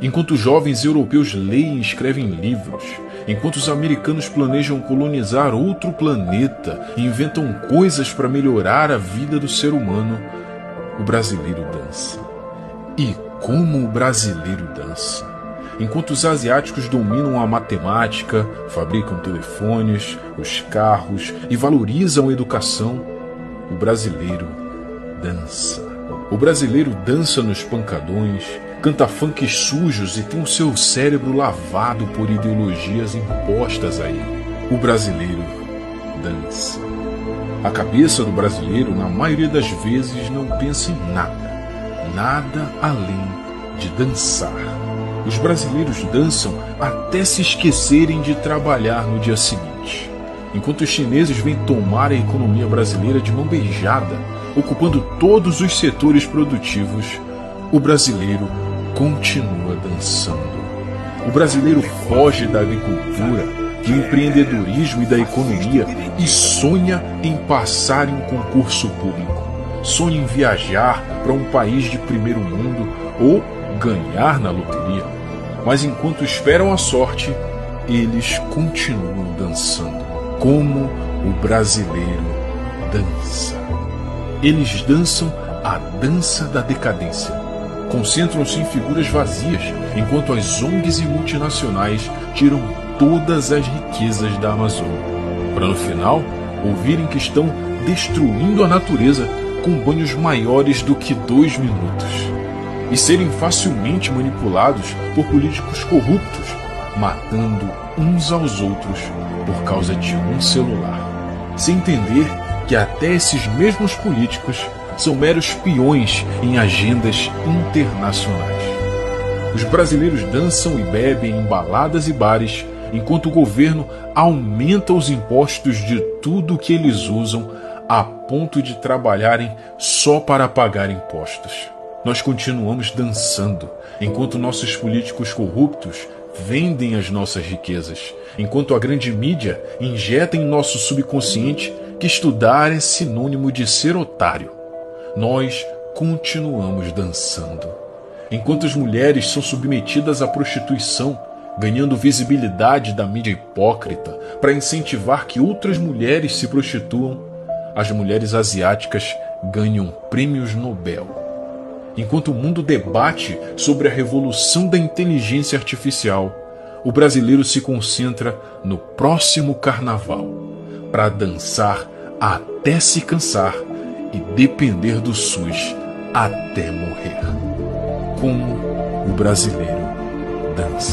Enquanto jovens europeus leem e escrevem livros, enquanto os americanos planejam colonizar outro planeta e inventam coisas para melhorar a vida do ser humano, o brasileiro dança. E como o brasileiro dança! Enquanto os asiáticos dominam a matemática, fabricam telefones, os carros e valorizam a educação, o brasileiro dança. O brasileiro dança nos pancadões, canta funks sujos e tem o seu cérebro lavado por ideologias impostas a ele. O brasileiro dança. A cabeça do brasileiro, na maioria das vezes, não pensa em nada, nada além de dançar. Os brasileiros dançam até se esquecerem de trabalhar no dia seguinte. Enquanto os chineses vêm tomar a economia brasileira de mão beijada, ocupando todos os setores produtivos, o brasileiro continua dançando. O brasileiro foge da agricultura, do empreendedorismo e da economia e sonha em passar em um concurso público. Sonha em viajar para um país de primeiro mundo ou ganhar na loteria. Mas enquanto esperam a sorte, eles continuam dançando, como o brasileiro dança. Eles dançam a dança da decadência. Concentram-se em figuras vazias, enquanto as ONGs e multinacionais tiram todas as riquezas da Amazônia, para no final ouvirem que estão destruindo a natureza com banhos maiores do que dois minutos e serem facilmente manipulados por políticos corruptos, matando uns aos outros por causa de um celular, sem entender que até esses mesmos políticos são meros peões em agendas internacionais. Os brasileiros dançam e bebem em baladas e bares, enquanto o governo aumenta os impostos de tudo que eles usam a ponto de trabalharem só para pagar impostos. Nós continuamos dançando, enquanto nossos políticos corruptos vendem as nossas riquezas, enquanto a grande mídia injeta em nosso subconsciente que estudar é sinônimo de ser otário. Nós continuamos dançando. Enquanto as mulheres são submetidas à prostituição, ganhando visibilidade da mídia hipócrita para incentivar que outras mulheres se prostituam, as mulheres asiáticas ganham prêmios Nobel Enquanto o mundo debate sobre a revolução da inteligência artificial, o brasileiro se concentra no próximo carnaval para dançar até se cansar e depender do SUS até morrer. Como o brasileiro dança.